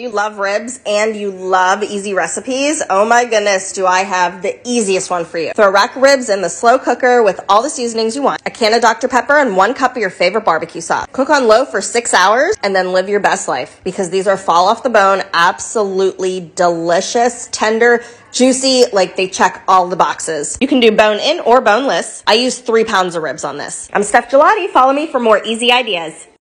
You love ribs and you love easy recipes? Oh my goodness, do I have the easiest one for you. Throw rack ribs in the slow cooker with all the seasonings you want, a can of Dr. Pepper, and one cup of your favorite barbecue sauce. Cook on low for six hours and then live your best life because these are fall off the bone, absolutely delicious, tender, juicy, like they check all the boxes. You can do bone in or boneless. I use three pounds of ribs on this. I'm Steph Gigliotti. Follow me for more easy ideas.